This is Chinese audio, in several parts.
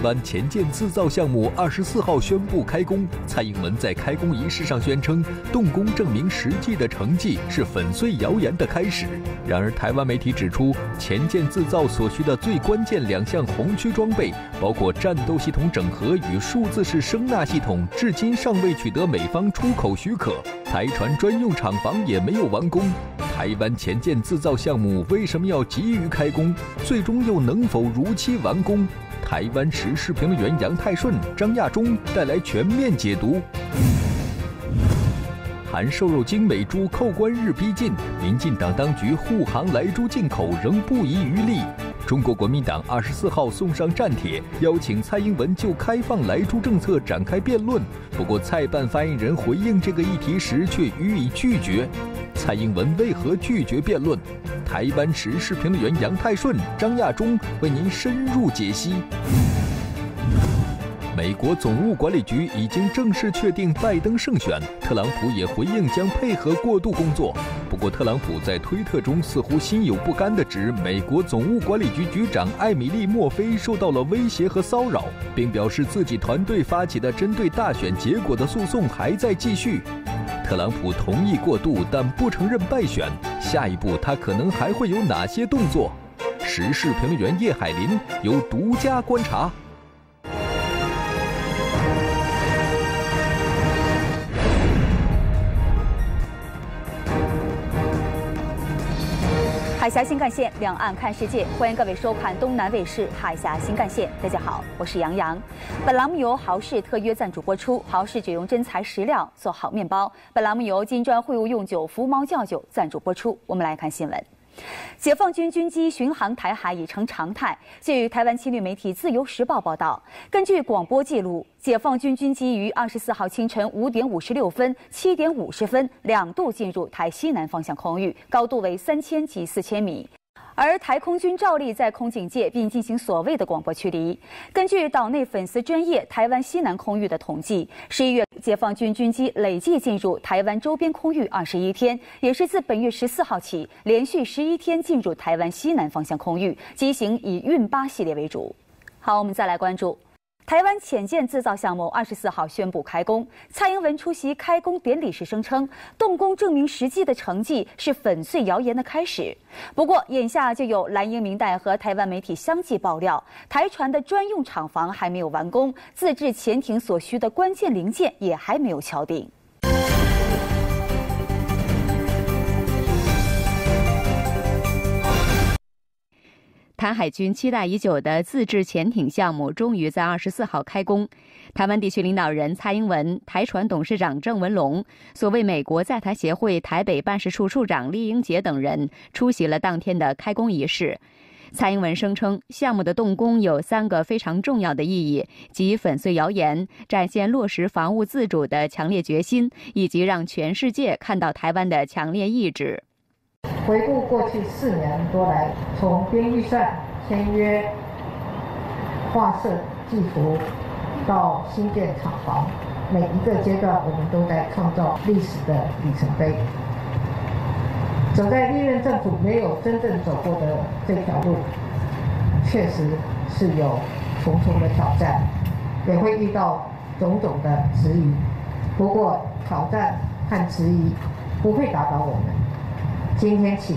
台湾前舰自造项目二十四号宣布开工。蔡英文在开工仪式上宣称，动工证明实际的成绩是粉碎谣言的开始。然而，台湾媒体指出，前舰自造所需的最关键两项红区装备，包括战斗系统整合与数字式声纳系统，至今尚未取得美方出口许可。台船专用厂房也没有完工。台湾前舰自造项目为什么要急于开工？最终又能否如期完工？台湾时事评论员杨泰顺、张亚中带来全面解读。含瘦肉精美猪扣关日逼近，民进党当局护航来猪进口仍不遗余力。中国国民党二十四号送上战帖，邀请蔡英文就开放来猪政策展开辩论。不过，蔡办发言人回应这个议题时却予以拒绝。蔡英文为何拒绝辩论？台湾时事评论员杨泰顺、张亚中为您深入解析。美国总务管理局已经正式确定拜登胜选，特朗普也回应将配合过渡工作。不过，特朗普在推特中似乎心有不甘地指，美国总务管理局局长艾米丽·墨菲受到了威胁和骚扰，并表示自己团队发起的针对大选结果的诉讼还在继续。特朗普同意过渡，但不承认败选。下一步他可能还会有哪些动作？时事评论员叶海林由独家观察。海峡新干线，两岸看世界，欢迎各位收看东南卫视海峡新干线。大家好，我是杨洋。本栏目由豪氏特约赞助播出，豪氏只用真材实料做好面包。本栏目由金砖会务用酒福猫窖酒赞助播出。我们来看新闻。解放军军机巡航台海已成常态。据台湾亲绿媒体《自由时报》报道，根据广播记录，解放军军机于二十四号清晨五点五十六分、七点五十分两度进入台西南方向空域，高度为三千及四千米。而台空军照例在空警戒，并进行所谓的广播驱离。根据岛内粉丝专业台湾西南空域的统计，十一月解放军军机累计进入台湾周边空域二十一天，也是自本月十四号起连续十一天进入台湾西南方向空域，机型以运八系列为主。好，我们再来关注。台湾潜舰制造项目二十四号宣布开工。蔡英文出席开工典礼时声称，动工证明实际的成绩是粉碎谣言的开始。不过，眼下就有蓝英明代和台湾媒体相继爆料，台船的专用厂房还没有完工，自制潜艇所需的关键零件也还没有敲定。台海军期待已久的自制潜艇项目终于在二十四号开工。台湾地区领导人蔡英文、台船董事长郑文龙、所谓美国在台协会台北办事处处长厉英杰等人出席了当天的开工仪式。蔡英文声称，项目的动工有三个非常重要的意义，即粉碎谣言、展现落实防务自主的强烈决心，以及让全世界看到台湾的强烈意志。回顾过去四年多来，从编预算、签约、画设计图，到新建厂房，每一个阶段我们都在创造历史的里程碑。走在历任政府没有真正走过的这条路，确实是有重重的挑战，也会遇到种种的质疑。不过挑战和质疑不会打倒我们。今天起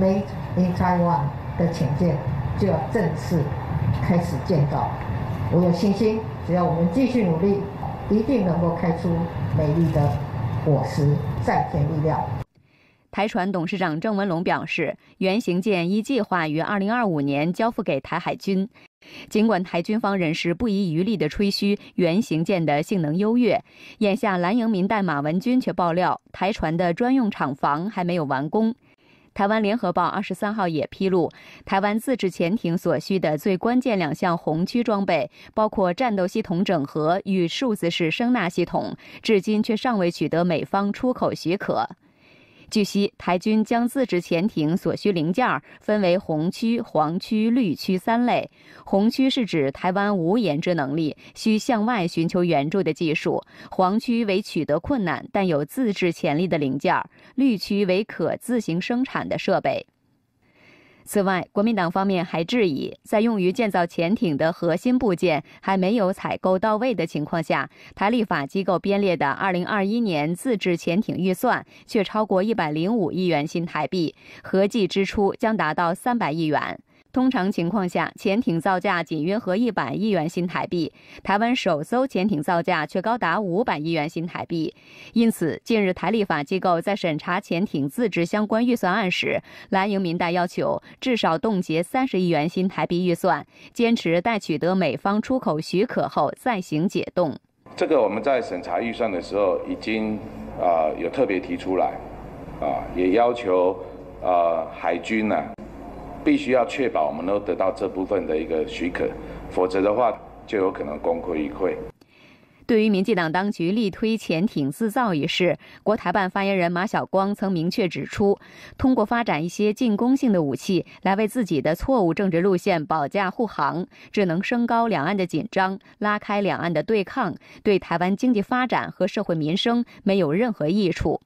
，Made in Taiwan 的潜舰就要正式开始建造。我有信心，只要我们继续努力，一定能够开出美丽的果实，再添力量。台船董事长郑文龙表示，原型舰依计划于二零二五年交付给台海军。尽管台军方人士不遗余力地吹嘘原型舰的性能优越，眼下蓝营民代马文君却爆料，台船的专用厂房还没有完工。台湾联合报二十三号也披露，台湾自制潜艇所需的最关键两项红区装备，包括战斗系统整合与数字式声纳系统，至今却尚未取得美方出口许可。据悉，台军将自制潜艇所需零件分为红区、黄区、绿区三类。红区是指台湾无研制能力、需向外寻求援助的技术；黄区为取得困难但有自制潜力的零件；绿区为可自行生产的设备。此外，国民党方面还质疑，在用于建造潜艇的核心部件还没有采购到位的情况下，台立法机构编列的2021年自制潜艇预算却超过105亿元新台币，合计支出将达到300亿元。通常情况下，潜艇造价仅约合一百亿元新台币，台湾首艘潜艇造价却高达五百亿元新台币。因此，近日台立法机构在审查潜艇自制相关预算案时，蓝营民代要求至少冻结三十亿元新台币预算，坚持待取得美方出口许可后再行解冻。这个我们在审查预算的时候已经啊有特别提出来，啊也要求啊海军呢。必须要确保我们都得到这部分的一个许可，否则的话就有可能功亏一篑。对于民进党当局力推潜艇自造一事，国台办发言人马晓光曾明确指出，通过发展一些进攻性的武器来为自己的错误政治路线保驾护航，只能升高两岸的紧张，拉开两岸的对抗，对台湾经济发展和社会民生没有任何益处。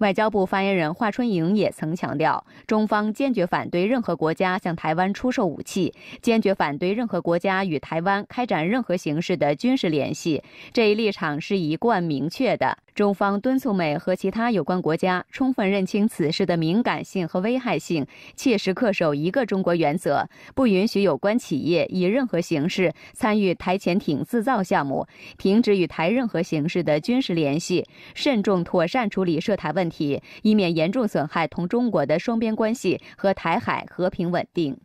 外交部发言人华春莹也曾强调，中方坚决反对任何国家向台湾出售武器，坚决反对任何国家与台湾开展任何形式的军事联系。这一立场是一贯明确的。中方敦促美和其他有关国家充分认清此事的敏感性和危害性，切实恪守一个中国原则，不允许有关企业以任何形式参与台潜艇自造项目，停止与台任何形式的军事联系，慎重妥善处理涉台问题，体以免严重损害同中国的双边关系和台海和平稳定。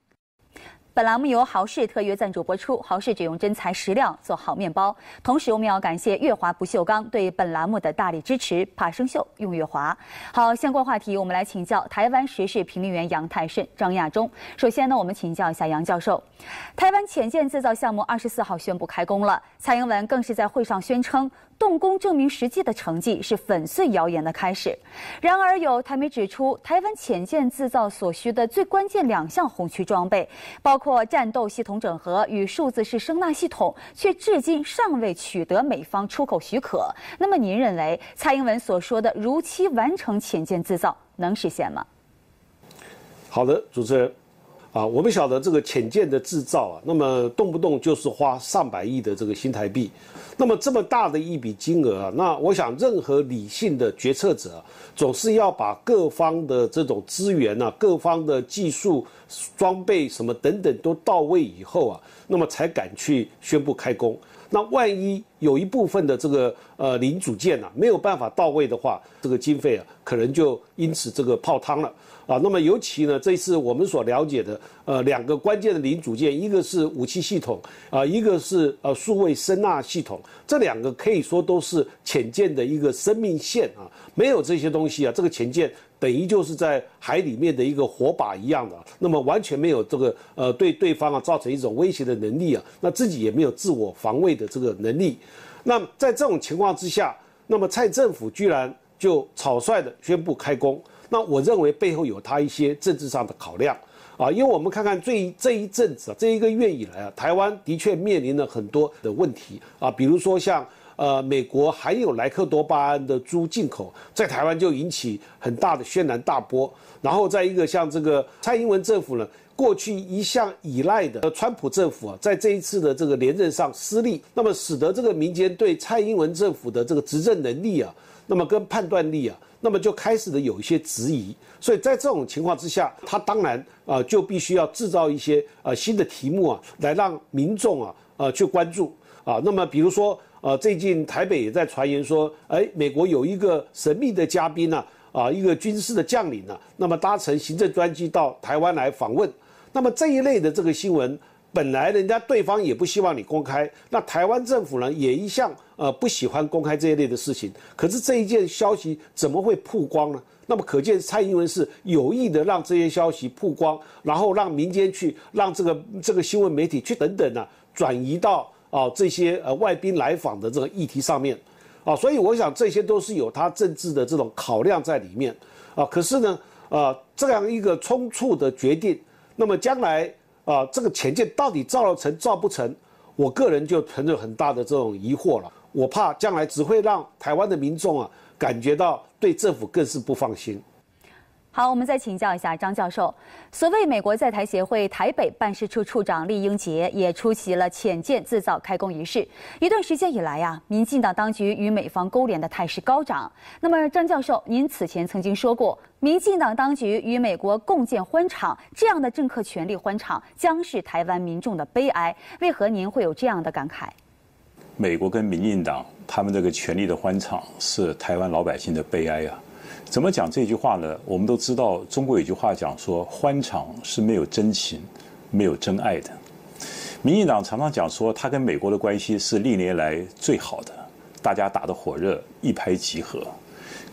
本栏目由豪氏特约赞助播出，豪氏只用真材实料做好面包。同时，我们要感谢月华不锈钢对本栏目的大力支持。怕生锈，用月华。好，相关话题我们来请教台湾时事评论员杨泰顺、张亚中。首先呢，我们请教一下杨教授。台湾潜舰制造项目二十四号宣布开工了，蔡英文更是在会上宣称。动工证明实际的成绩是粉碎谣言的开始。然而，有台媒指出，台湾潜舰制造所需的最关键两项红区装备，包括战斗系统整合与数字式声纳系统，却至今尚未取得美方出口许可。那么，您认为蔡英文所说的如期完成潜舰制造能实现吗？好的，主持人。啊，我们晓得这个潜舰的制造啊，那么动不动就是花上百亿的这个新台币，那么这么大的一笔金额啊，那我想任何理性的决策者总是要把各方的这种资源啊、各方的技术装备什么等等都到位以后啊，那么才敢去宣布开工。那万一有一部分的这个呃零组件啊没有办法到位的话，这个经费啊可能就因此这个泡汤了。啊，那么尤其呢，这次我们所了解的，呃，两个关键的零组件，一个是武器系统，啊，一个是呃数位声纳系统，这两个可以说都是潜舰的一个生命线啊，没有这些东西啊，这个潜舰等于就是在海里面的一个火把一样的，那么完全没有这个呃对对方啊造成一种威胁的能力啊，那自己也没有自我防卫的这个能力，那在这种情况之下，那么蔡政府居然就草率的宣布开工。那我认为背后有他一些政治上的考量，啊，因为我们看看这这一阵子啊，这一个月以来啊，台湾的确面临了很多的问题啊，比如说像呃美国含有莱克多巴胺的猪进口，在台湾就引起很大的轩然大波，然后在一个像这个蔡英文政府呢，过去一向依赖的川普政府啊，在这一次的这个连任上失利，那么使得这个民间对蔡英文政府的这个执政能力啊，那么跟判断力啊。那么就开始的有一些质疑，所以在这种情况之下，他当然啊就必须要制造一些呃新的题目啊，来让民众啊呃去关注啊。那么比如说呃最近台北也在传言说，哎，美国有一个神秘的嘉宾呢啊，一个军事的将领呢，那么搭乘行政专机到台湾来访问。那么这一类的这个新闻，本来人家对方也不希望你公开，那台湾政府呢也一向。呃，不喜欢公开这一类的事情，可是这一件消息怎么会曝光呢？那么可见蔡英文是有意的让这些消息曝光，然后让民间去，让这个这个新闻媒体去等等呢，转移到啊这些呃外宾来访的这个议题上面，啊，所以我想这些都是有他政治的这种考量在里面，啊，可是呢，啊这样一个冲突的决定，那么将来啊这个前舰到底造了成造不成，我个人就存着很大的这种疑惑了。我怕将来只会让台湾的民众啊感觉到对政府更是不放心。好，我们再请教一下张教授。所谓美国在台协会台北办事处处长厉英杰也出席了浅见制造开工仪式。一段时间以来呀，民进党当局与美方勾连的态势高涨。那么，张教授，您此前曾经说过，民进党当局与美国共建欢场，这样的政客权力欢场将是台湾民众的悲哀。为何您会有这样的感慨？美国跟民进党他们这个权力的欢场，是台湾老百姓的悲哀啊。怎么讲这句话呢？我们都知道，中国有句话讲说，欢场是没有真情、没有真爱的。民进党常常讲说，他跟美国的关系是历年来最好的，大家打得火热，一拍即合。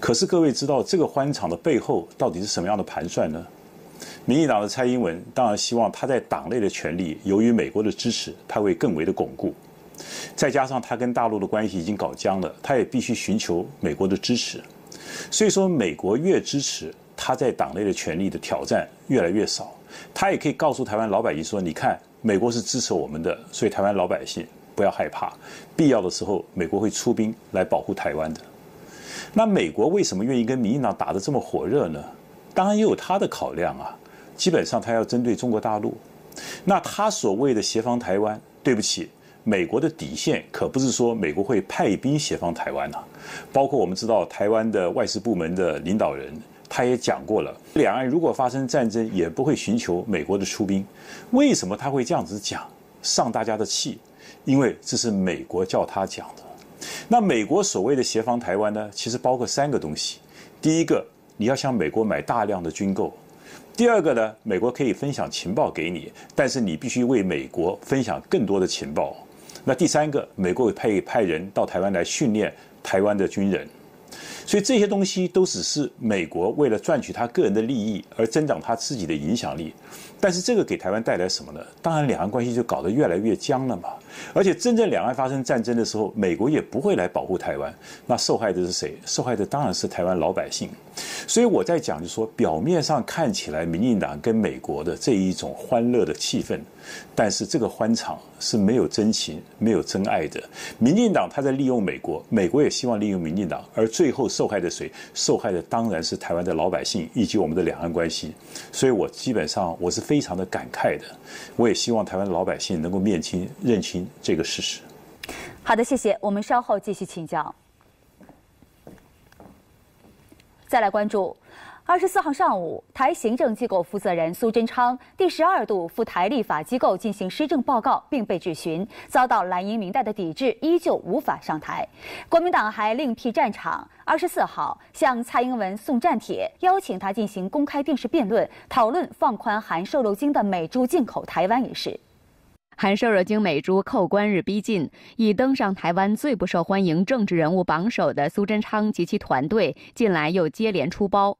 可是各位知道，这个欢场的背后到底是什么样的盘算呢？民进党的蔡英文当然希望他在党内的权力，由于美国的支持，他会更为的巩固。再加上他跟大陆的关系已经搞僵了，他也必须寻求美国的支持。所以说，美国越支持他在党内的权力的挑战越来越少，他也可以告诉台湾老百姓说：“你看，美国是支持我们的，所以台湾老百姓不要害怕，必要的时候美国会出兵来保护台湾的。”那美国为什么愿意跟民进党打得这么火热呢？当然也有他的考量啊。基本上他要针对中国大陆，那他所谓的协防台湾，对不起。美国的底线可不是说美国会派兵协防台湾呐，包括我们知道台湾的外事部门的领导人，他也讲过了，两岸如果发生战争，也不会寻求美国的出兵。为什么他会这样子讲，上大家的气？因为这是美国叫他讲的。那美国所谓的协防台湾呢，其实包括三个东西：第一个，你要向美国买大量的军购；第二个呢，美国可以分享情报给你，但是你必须为美国分享更多的情报。那第三个，美国会派派人到台湾来训练台湾的军人，所以这些东西都只是美国为了赚取他个人的利益而增长他自己的影响力。但是这个给台湾带来什么呢？当然，两岸关系就搞得越来越僵了嘛。而且，真正两岸发生战争的时候，美国也不会来保护台湾。那受害的是谁？受害的当然是台湾老百姓。所以我在讲，就说表面上看起来，民进党跟美国的这一种欢乐的气氛，但是这个欢场是没有真情、没有真爱的。民进党他在利用美国，美国也希望利用民进党，而最后受害的谁？受害的当然是台湾的老百姓以及我们的两岸关系。所以我基本上我是非。常的感慨的，我也希望台湾的老百姓能够面清认清这个事实。好的，谢谢。我们稍后继续请教。再来关注。二十四号上午，台行政机构负责人苏贞昌第十二度赴台立法机构进行施政报告，并被质询，遭到蓝营民代的抵制，依旧无法上台。国民党还另辟战场，二十四号向蔡英文送战帖，邀请他进行公开电视辩论，讨论放宽含瘦肉精的美猪进口台湾一事。韩瘦肉精美猪扣关日逼近，已登上台湾最不受欢迎政治人物榜首的苏贞昌及其团队，近来又接连出包。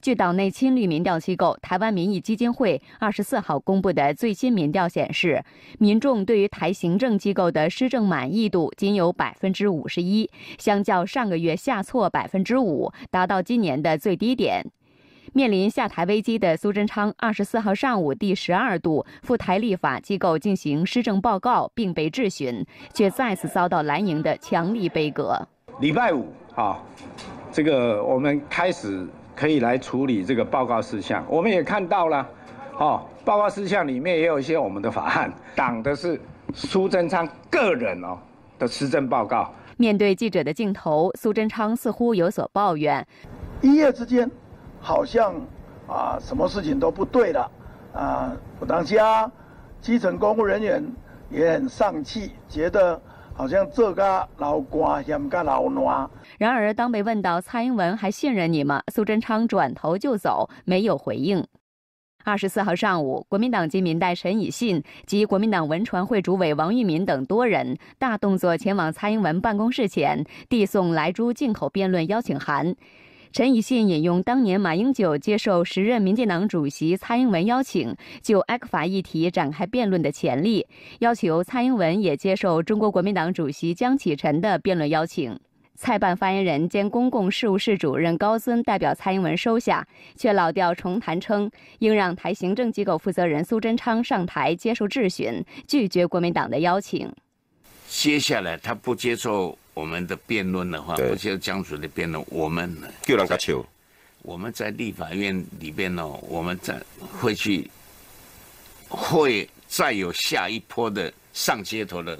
据岛内亲绿民调机构台湾民意基金会二十四号公布的最新民调显示，民众对于台行政机构的施政满意度仅有百分之五十一，相较上个月下挫百分之五，达到今年的最低点。面临下台危机的苏贞昌，二十四号上午第十二度赴台立法机构进行施政报告，并被质询，却再次遭到蓝营的强力杯葛。礼拜五啊，这个我们开始。可以来处理这个报告事项，我们也看到了，哦，报告事项里面也有一些我们的法案，党的是苏贞昌个人哦的施政报告。面对记者的镜头，苏贞昌似乎有所抱怨，一夜之间，好像啊什么事情都不对了，啊不当家，基层公务人员也很丧气，觉得。好像这个老官嫌个老暖。然而，当被问到蔡英文还信任你吗？苏贞昌转头就走，没有回应。二十四号上午，国民党籍民代陈以信及国民党文传会主委王玉民等多人大动作前往蔡英文办公室前，递送来猪进口辩论邀请函。陈以信引用当年马英九接受时任民进党主席蔡英文邀请，就埃克法议题展开辩论的潜力，要求蔡英文也接受中国国民党主席江启臣的辩论邀请。蔡办发言人兼公共事务室主任高森代表蔡英文收下，却老调重弹称应让台行政机构负责人苏贞昌上台接受质询，拒绝国民党的邀请。接下来他不接受。我们的辩论的话，不是江主的辩论，我们叫人家笑，我们在立法院里边呢，我们在会去，会再有下一波的上街头的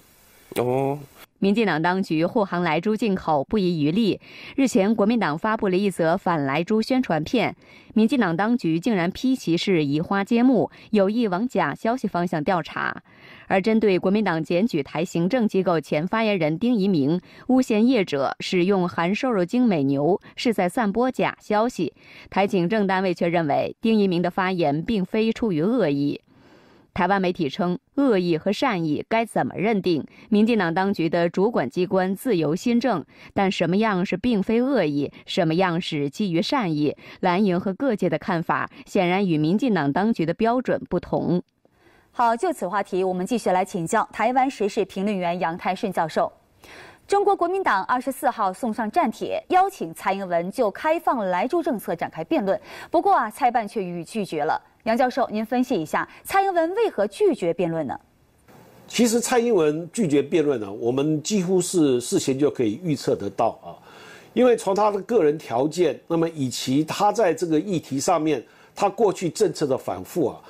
哦。民进党当局护航莱猪进口不遗余力。日前，国民党发布了一则反莱猪宣传片，民进党当局竟然批其是移花接木，有意往假消息方向调查。而针对国民党检举台行政机构前发言人丁仪明诬陷业者使用含瘦肉精美牛是在散播假消息，台警政单位却认为丁仪明的发言并非出于恶意。台湾媒体称，恶意和善意该怎么认定？民进党当局的主管机关自由新政，但什么样是并非恶意，什么样是基于善意？蓝营和各界的看法显然与民进党当局的标准不同。好，就此话题，我们继续来请教台湾时事评论员杨泰顺教授。中国国民党二十四号送上战帖，邀请蔡英文就开放来猪政策展开辩论。不过啊，蔡办却予以拒绝了。杨教授，您分析一下，蔡英文为何拒绝辩论呢？其实蔡英文拒绝辩论呢，我们几乎是事先就可以预测得到啊，因为从他的个人条件，那么以及他在这个议题上面，他过去政策的反复啊，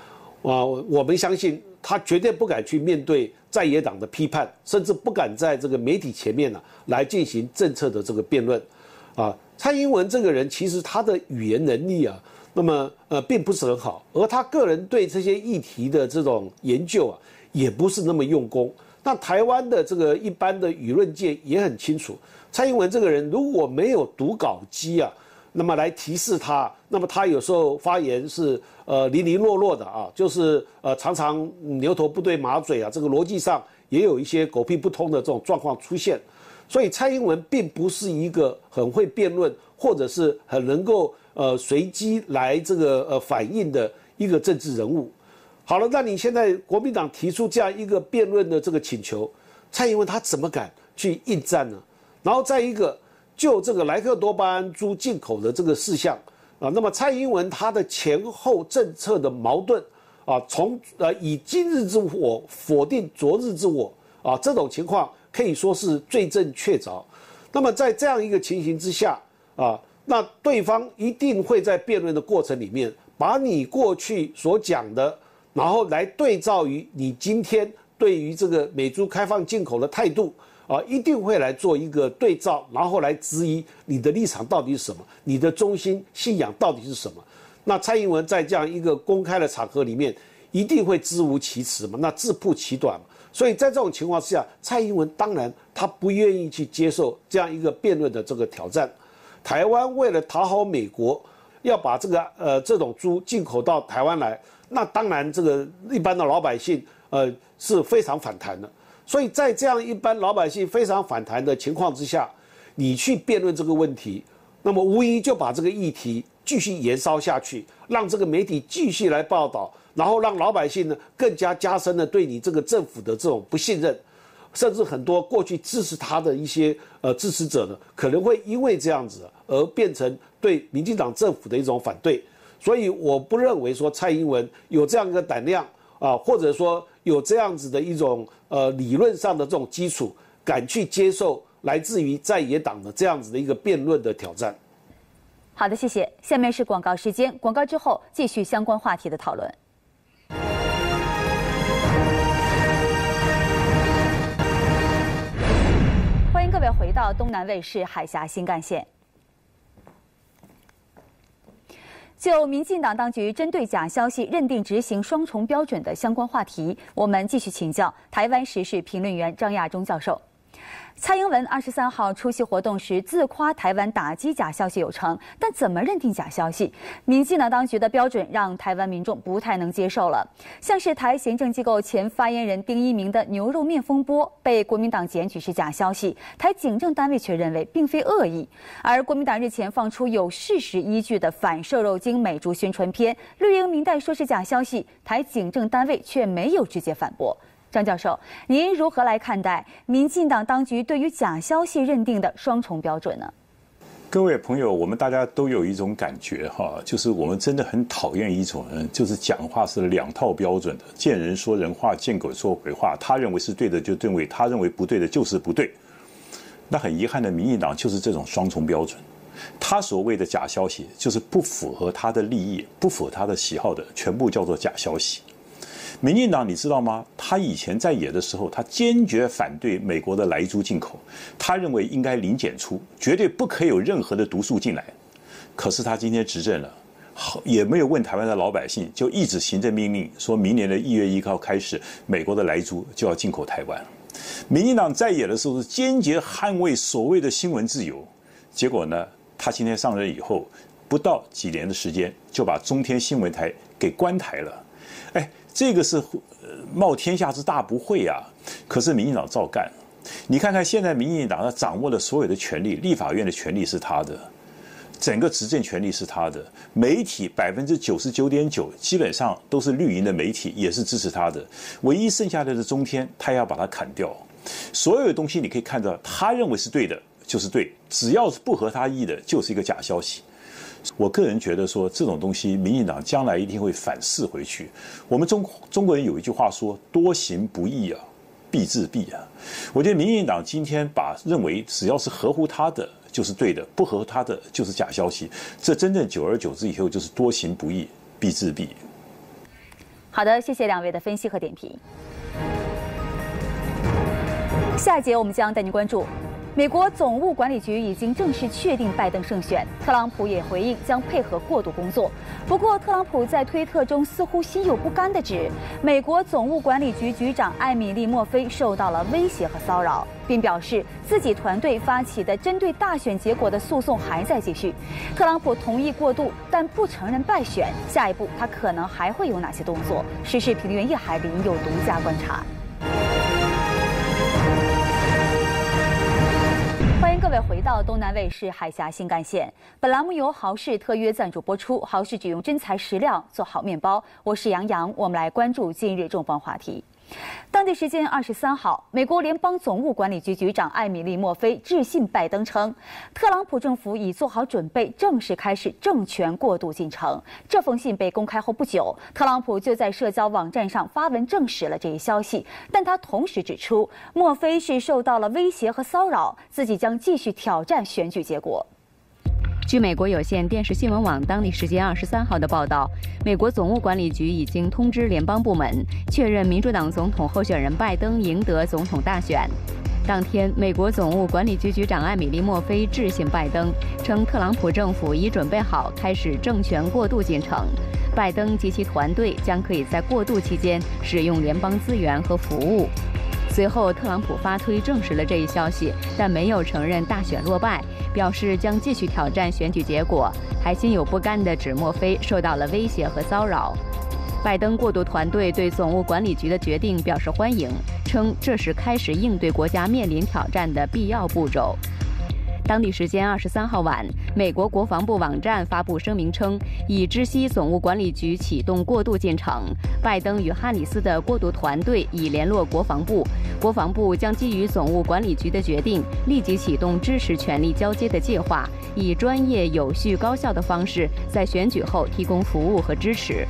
啊，我们相信他绝对不敢去面对在野党的批判，甚至不敢在这个媒体前面呢来进行政策的这个辩论，啊，蔡英文这个人其实他的语言能力啊。那么，呃，并不是很好，而他个人对这些议题的这种研究啊，也不是那么用功。那台湾的这个一般的舆论界也很清楚，蔡英文这个人如果没有读稿机啊，那么来提示他，那么他有时候发言是呃零零落落的啊，就是呃常常牛头不对马嘴啊，这个逻辑上也有一些狗屁不通的这种状况出现。所以蔡英文并不是一个很会辩论，或者是很能够。呃，随机来这个呃反映的一个政治人物，好了，那你现在国民党提出这样一个辩论的这个请求，蔡英文他怎么敢去应战呢？然后再一个，就这个莱克多巴胺猪进口的这个事项啊，那么蔡英文他的前后政策的矛盾啊，从呃以今日之我否定昨日之我啊，这种情况可以说是罪证确凿。那么在这样一个情形之下啊。那对方一定会在辩论的过程里面，把你过去所讲的，然后来对照于你今天对于这个美猪开放进口的态度啊，一定会来做一个对照，然后来质疑你的立场到底是什么，你的中心信仰到底是什么。那蔡英文在这样一个公开的场合里面，一定会知无其词嘛，那自曝其短嘛。所以在这种情况之下，蔡英文当然他不愿意去接受这样一个辩论的这个挑战。台湾为了讨好美国，要把这个呃这种猪进口到台湾来，那当然这个一般的老百姓呃是非常反弹的。所以在这样一般老百姓非常反弹的情况之下，你去辩论这个问题，那么无疑就把这个议题继续延烧下去，让这个媒体继续来报道，然后让老百姓呢更加加深了对你这个政府的这种不信任。甚至很多过去支持他的一些呃支持者呢，可能会因为这样子而变成对民进党政府的一种反对。所以我不认为说蔡英文有这样一个胆量啊，或者说有这样子的一种呃理论上的这种基础，敢去接受来自于在野党的这样子的一个辩论的挑战。好的，谢谢。下面是广告时间，广告之后继续相关话题的讨论。位回到东南卫视海峡新干线。就民进党当局针对假消息认定执行双重标准的相关话题，我们继续请教台湾时事评论员张亚中教授。蔡英文二十三号出席活动时自夸台湾打击假消息有成，但怎么认定假消息？民进党当局的标准让台湾民众不太能接受了。像是台行政机构前发言人丁一鸣的牛肉面风波被国民党检举是假消息，台警政单位却认为并非恶意。而国民党日前放出有事实依据的反瘦肉精美猪宣传片，绿营明代说是假消息，台警政单位却没有直接反驳。张教授，您如何来看待民进党当局对于假消息认定的双重标准呢？各位朋友，我们大家都有一种感觉哈，就是我们真的很讨厌一种人，就是讲话是两套标准的，见人说人话，见鬼说鬼话。他认为是对的就认为，他认为不对的就是不对。那很遗憾的，民进党就是这种双重标准。他所谓的假消息，就是不符合他的利益、不符合他的喜好的，全部叫做假消息。民进党，你知道吗？他以前在野的时候，他坚决反对美国的莱猪进口，他认为应该零检出，绝对不可以有任何的毒素进来。可是他今天执政了，也没有问台湾的老百姓，就一纸行政命令，说明年的一月一号开始，美国的莱猪就要进口台湾。民进党在野的时候是坚决捍卫所谓的新闻自由，结果呢，他今天上任以后，不到几年的时间就把中天新闻台给关台了。哎，这个是冒天下之大不讳啊！可是民进党照干。你看看现在民进党他掌握的所有的权利，立法院的权利是他的，整个执政权利是他的，媒体百分之九十九点九基本上都是绿营的媒体，也是支持他的。唯一剩下来的中天，他要把它砍掉。所有的东西你可以看到，他认为是对的就是对，只要是不合他意的，就是一个假消息。我个人觉得说这种东西，民进党将来一定会反噬回去。我们中中国人有一句话说：“多行不义啊，必自毙啊。”我觉得民进党今天把认为只要是合乎他的就是对的，不合他的就是假消息。这真正久而久之以后，就是多行不义必自毙。好的，谢谢两位的分析和点评。下一节我们将带您关注。美国总务管理局已经正式确定拜登胜选，特朗普也回应将配合过渡工作。不过，特朗普在推特中似乎心有不甘地指，美国总务管理局局长艾米丽·墨菲受到了威胁和骚扰，并表示自己团队发起的针对大选结果的诉讼还在继续。特朗普同意过渡，但不承认败选。下一步他可能还会有哪些动作？时事评论员叶海林有独家观察。各位回到东南卫视海峡新干线。本栏目由豪氏特约赞助播出。豪氏只用真材实料做好面包。我是杨洋，我们来关注今日重磅话题。当地时间二十三号，美国联邦总务管理局局长艾米丽·墨菲致信拜登称，特朗普政府已做好准备，正式开始政权过渡进程。这封信被公开后不久，特朗普就在社交网站上发文证实了这一消息。但他同时指出，墨菲是受到了威胁和骚扰，自己将继续挑战选举结果。据美国有线电视新闻网当地时间二十三号的报道，美国总务管理局已经通知联邦部门，确认民主党总统候选人拜登赢得总统大选。当天，美国总务管理局局长艾米丽·墨菲致信拜登，称特朗普政府已准备好开始政权过渡进程，拜登及其团队将可以在过渡期间使用联邦资源和服务。随后，特朗普发推证实了这一消息，但没有承认大选落败，表示将继续挑战选举结果，还心有不甘地指墨菲受到了威胁和骚扰。拜登过渡团队对总务管理局的决定表示欢迎，称这是开始应对国家面临挑战的必要步骤。当地时间二十三号晚，美国国防部网站发布声明称，已知悉总务管理局启动过渡进程。拜登与哈里斯的过渡团队已联络国防部，国防部将基于总务管理局的决定，立即启动支持权力交接的计划，以专业、有序、高效的方式在选举后提供服务和支持。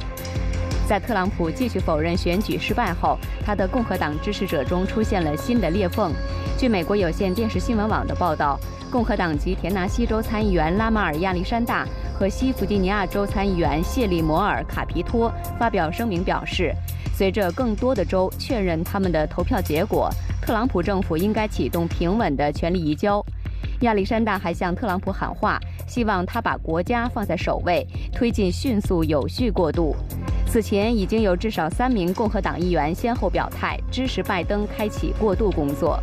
在特朗普继续否认选举失败后，他的共和党支持者中出现了新的裂缝。据美国有线电视新闻网的报道。共和党籍田纳西州参议员拉马尔·亚历山大和西弗吉尼亚州参议员谢利摩尔·卡皮托发表声明表示，随着更多的州确认他们的投票结果，特朗普政府应该启动平稳的权力移交。亚历山大还向特朗普喊话，希望他把国家放在首位，推进迅速有序过渡。此前已经有至少三名共和党议员先后表态支持拜登开启过渡工作。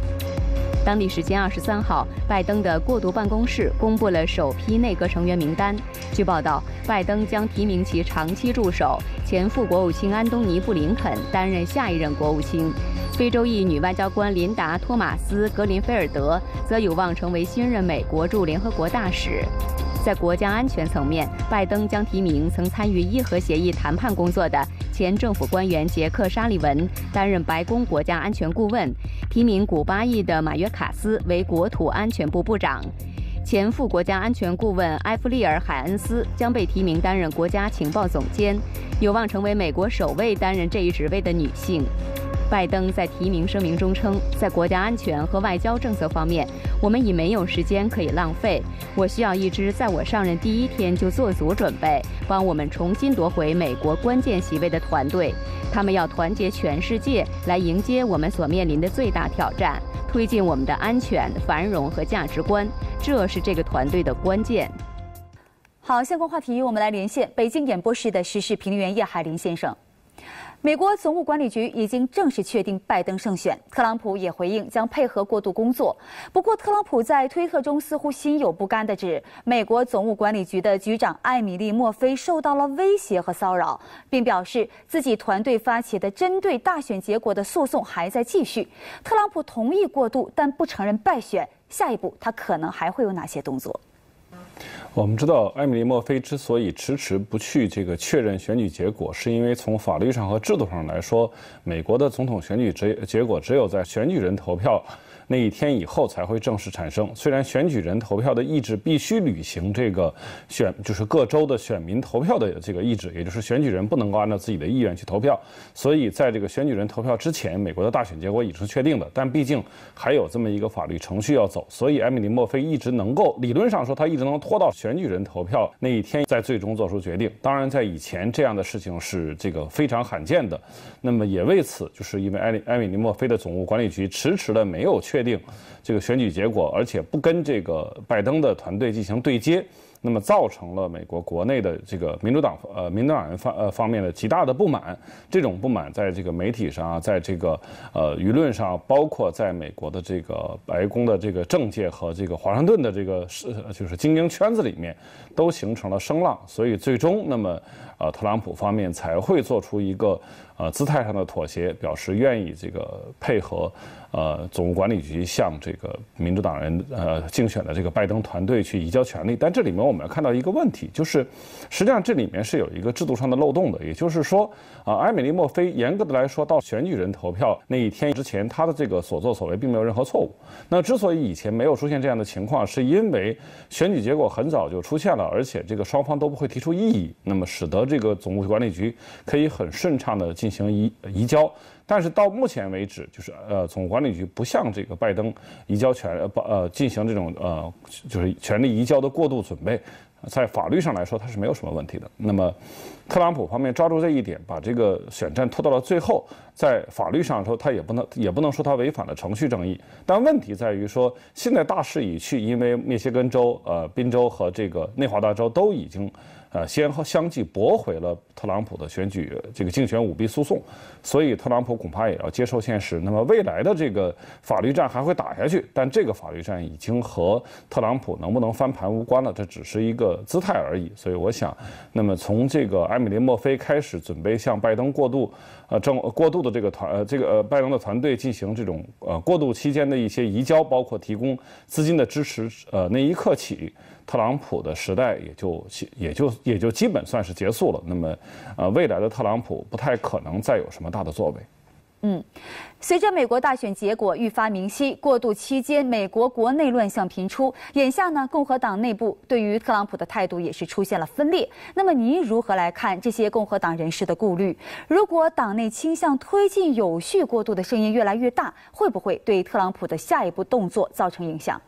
当地时间二十三号，拜登的过渡办公室公布了首批内阁成员名单。据报道，拜登将提名其长期助手前副国务卿安东尼·布林肯担任下一任国务卿，非洲裔女外交官琳达·托马斯·格林菲尔德则有望成为新任美国驻联合国大使。在国家安全层面，拜登将提名曾参与伊核协议谈判工作的前政府官员杰克·沙利文担任白宫国家安全顾问，提名古巴裔的马约卡斯为国土安全部部长。前副国家安全顾问埃弗利尔·海恩斯将被提名担任国家情报总监，有望成为美国首位担任这一职位的女性。拜登在提名声明中称，在国家安全和外交政策方面，我们已没有时间可以浪费。我需要一支在我上任第一天就做足准备，帮我们重新夺回美国关键席位的团队。他们要团结全世界来迎接我们所面临的最大挑战，推进我们的安全、繁荣和价值观。这是这个团队的关键。好，相关话题我们来连线北京演播室的时事评论员叶海林先生。美国总务管理局已经正式确定拜登胜选，特朗普也回应将配合过渡工作。不过，特朗普在推特中似乎心有不甘地指，美国总务管理局的局长艾米丽·墨菲受到了威胁和骚扰，并表示自己团队发起的针对大选结果的诉讼还在继续。特朗普同意过渡，但不承认败选。下一步他可能还会有哪些动作？我们知道，艾米丽·墨菲之所以迟迟不去这个确认选举结果，是因为从法律上和制度上来说，美国的总统选举结结果只有在选举人投票。那一天以后才会正式产生。虽然选举人投票的意志必须履行这个选，就是各州的选民投票的这个意志，也就是选举人不能够按照自己的意愿去投票。所以在这个选举人投票之前，美国的大选结果已经是确定的。但毕竟还有这么一个法律程序要走，所以艾米丽·墨菲一直能够理论上说，他一直能拖到选举人投票那一天再最终做出决定。当然，在以前这样的事情是这个非常罕见的。那么也为此，就是因为艾艾米丽·墨菲的总务管理局迟迟的没有确。确定这个选举结果，而且不跟这个拜登的团队进行对接，那么造成了美国国内的这个民主党呃民主党人方呃方面的极大的不满。这种不满在这个媒体上，在这个呃舆论上，包括在美国的这个白宫的这个政界和这个华盛顿的这个是就是精英圈子里面，都形成了声浪。所以最终，那么呃特朗普方面才会做出一个呃姿态上的妥协，表示愿意这个配合。呃，总务管理局向这个民主党人呃竞选的这个拜登团队去移交权力，但这里面我们要看到一个问题，就是实际上这里面是有一个制度上的漏洞的，也就是说，啊，埃米丽·墨菲严格的来说，到选举人投票那一天之前，他的这个所作所为并没有任何错误。那之所以以前没有出现这样的情况，是因为选举结果很早就出现了，而且这个双方都不会提出异议，那么使得这个总务管理局可以很顺畅的进行移移交。但是到目前为止，就是呃，总管理局不向这个拜登移交权呃呃进行这种呃就是权力移交的过度准备，在法律上来说它是没有什么问题的。那么，特朗普方面抓住这一点，把这个选战拖到了最后，在法律上说他也不能也不能说他违反了程序正义。但问题在于说，现在大势已去，因为密歇根州、呃宾州和这个内华达州都已经。呃，先后相继驳回了特朗普的选举这个竞选舞弊诉讼，所以特朗普恐怕也要接受现实。那么未来的这个法律战还会打下去，但这个法律战已经和特朗普能不能翻盘无关了，这只是一个姿态而已。所以我想，那么从这个埃米琳·墨菲开始准备向拜登过渡，呃，正过渡的这个团，呃，这个呃拜登的团队进行这种呃过渡期间的一些移交，包括提供资金的支持，呃，那一刻起。特朗普的时代也就也就也就基本算是结束了。那么，呃，未来的特朗普不太可能再有什么大的作为。嗯，随着美国大选结果愈发明晰，过渡期间美国国内乱象频出，眼下呢，共和党内部对于特朗普的态度也是出现了分裂。那么，您如何来看这些共和党人士的顾虑？如果党内倾向推进有序过渡的声音越来越大，会不会对特朗普的下一步动作造成影响？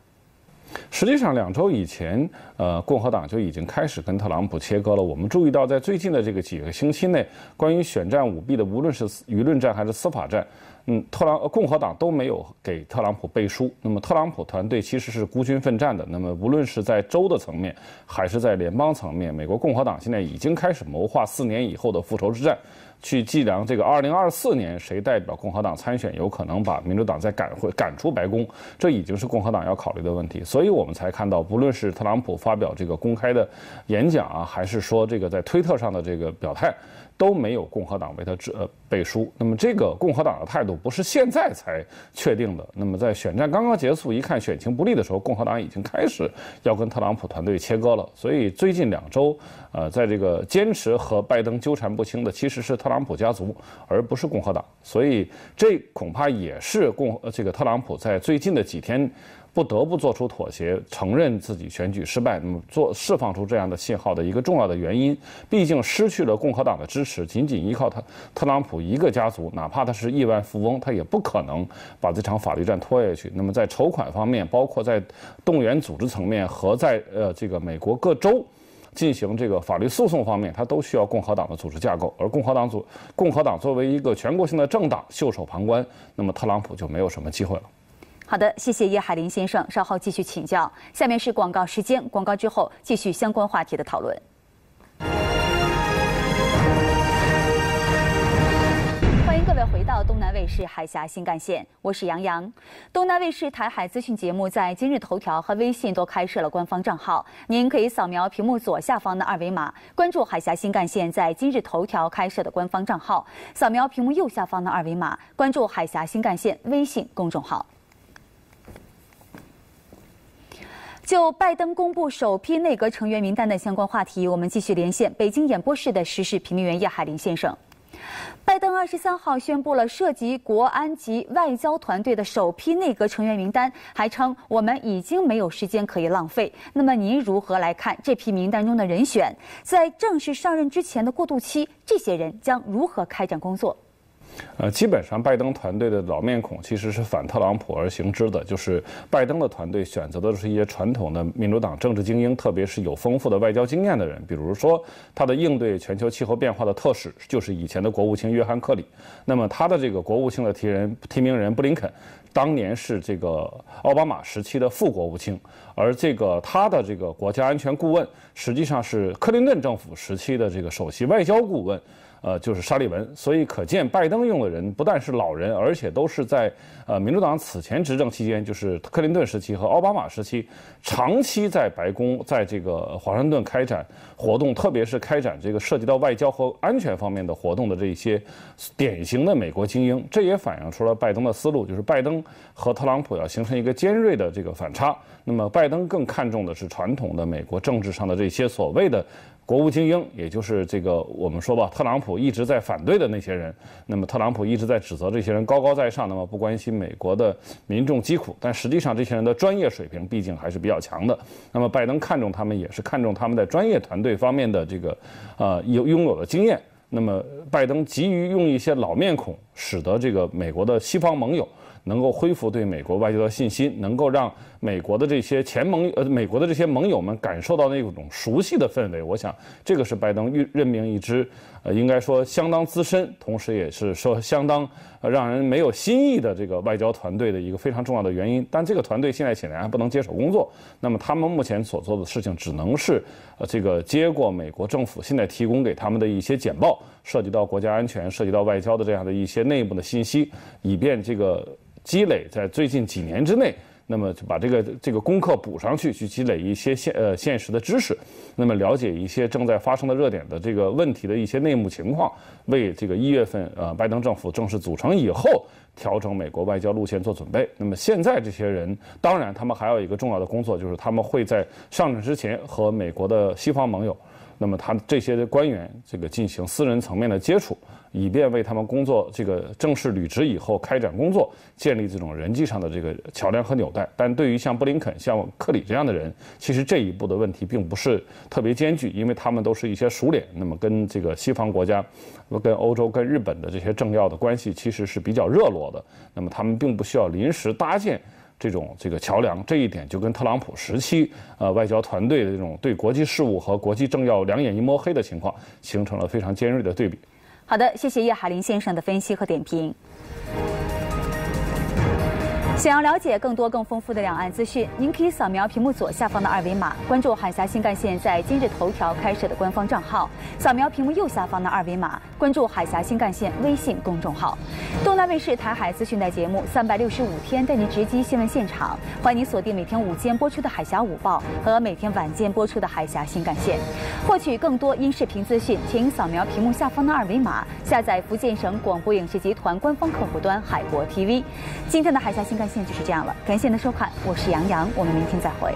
实际上，两周以前，呃，共和党就已经开始跟特朗普切割了。我们注意到，在最近的这个几个星期内，关于选战舞弊的，无论是舆论战还是司法战，嗯，特朗共和党都没有给特朗普背书。那么，特朗普团队其实是孤军奋战的。那么，无论是在州的层面，还是在联邦层面，美国共和党现在已经开始谋划四年以后的复仇之战。去计量这个二零二四年谁代表共和党参选，有可能把民主党再赶回赶出白宫，这已经是共和党要考虑的问题。所以我们才看到，不论是特朗普发表这个公开的演讲啊，还是说这个在推特上的这个表态。都没有共和党为他呃背书。那么这个共和党的态度不是现在才确定的。那么在选战刚刚结束，一看选情不利的时候，共和党已经开始要跟特朗普团队切割了。所以最近两周，呃，在这个坚持和拜登纠缠不清的其实是特朗普家族，而不是共和党。所以这恐怕也是共这个特朗普在最近的几天。不得不做出妥协，承认自己选举失败，那么做释放出这样的信号的一个重要的原因，毕竟失去了共和党的支持，仅仅依靠他特朗普一个家族，哪怕他是亿万富翁，他也不可能把这场法律战拖下去。那么在筹款方面，包括在动员组织层面和在呃这个美国各州进行这个法律诉讼方面，他都需要共和党的组织架构。而共和党组共和党作为一个全国性的政党袖手旁观，那么特朗普就没有什么机会了。好的，谢谢叶海林先生，稍后继续请教。下面是广告时间，广告之后继续相关话题的讨论。欢迎各位回到东南卫视海峡新干线，我是杨洋。东南卫视台海资讯节目在今日头条和微信都开设了官方账号，您可以扫描屏幕左下方的二维码，关注海峡新干线在今日头条开设的官方账号；扫描屏幕右下方的二维码，关注海峡新干线微信公众号。就拜登公布首批内阁成员名单的相关话题，我们继续连线北京演播室的时事评论员叶海林先生。拜登二十三号宣布了涉及国安及外交团队的首批内阁成员名单，还称我们已经没有时间可以浪费。那么您如何来看这批名单中的人选？在正式上任之前的过渡期，这些人将如何开展工作？呃，基本上拜登团队的老面孔其实是反特朗普而行之的，就是拜登的团队选择的是一些传统的民主党政治精英，特别是有丰富的外交经验的人，比如说他的应对全球气候变化的特使就是以前的国务卿约翰克里，那么他的这个国务卿的提人提名人布林肯，当年是这个奥巴马时期的副国务卿，而这个他的这个国家安全顾问实际上是克林顿政府时期的这个首席外交顾问。呃，就是沙利文，所以可见拜登用的人不但是老人，而且都是在呃民主党此前执政期间，就是克林顿时期和奥巴马时期，长期在白宫在这个华盛顿开展活动，特别是开展这个涉及到外交和安全方面的活动的这些典型的美国精英。这也反映出了拜登的思路，就是拜登和特朗普要形成一个尖锐的这个反差。那么拜登更看重的是传统的美国政治上的这些所谓的。国务精英，也就是这个我们说吧，特朗普一直在反对的那些人。那么特朗普一直在指责这些人高高在上，那么不关心美国的民众疾苦。但实际上，这些人的专业水平毕竟还是比较强的。那么拜登看重他们，也是看重他们在专业团队方面的这个呃有拥有的经验。那么拜登急于用一些老面孔，使得这个美国的西方盟友。能够恢复对美国外交的信心，能够让美国的这些前盟呃美国的这些盟友们感受到那种熟悉的氛围。我想，这个是拜登任任命一支呃应该说相当资深，同时也是说相当让人没有新意的这个外交团队的一个非常重要的原因。但这个团队现在显然还不能接手工作，那么他们目前所做的事情只能是呃这个接过美国政府现在提供给他们的一些简报，涉及到国家安全、涉及到外交的这样的一些内部的信息，以便这个。积累在最近几年之内，那么就把这个这个功课补上去，去积累一些现呃现实的知识，那么了解一些正在发生的热点的这个问题的一些内幕情况，为这个一月份呃拜登政府正式组成以后调整美国外交路线做准备。那么现在这些人，当然他们还有一个重要的工作，就是他们会在上任之前和美国的西方盟友，那么他这些官员这个进行私人层面的接触。以便为他们工作这个正式履职以后开展工作，建立这种人际上的这个桥梁和纽带。但对于像布林肯、像克里这样的人，其实这一步的问题并不是特别艰巨，因为他们都是一些熟脸。那么跟这个西方国家、跟欧洲、跟日本的这些政要的关系其实是比较热络的。那么他们并不需要临时搭建这种这个桥梁。这一点就跟特朗普时期呃外交团队的这种对国际事务和国际政要两眼一摸黑的情况形成了非常尖锐的对比。好的，谢谢叶海林先生的分析和点评。想要了解更多更丰富的两岸资讯，您可以扫描屏幕左下方的二维码，关注海峡新干线在今日头条开设的官方账号；扫描屏幕右下方的二维码，关注海峡新干线微信公众号。东南卫视台海资讯台节目三百六十五天带您直击新闻现场，欢迎您锁定每天午间播出的《海峡午报》和每天晚间播出的《海峡新干线》。获取更多音视频资讯，请扫描屏幕下方的二维码，下载福建省广播影视集团官方客户端海博 TV。今天的海峡新干。在线就是这样了。感谢您的收看，我是杨洋，我们明天再会。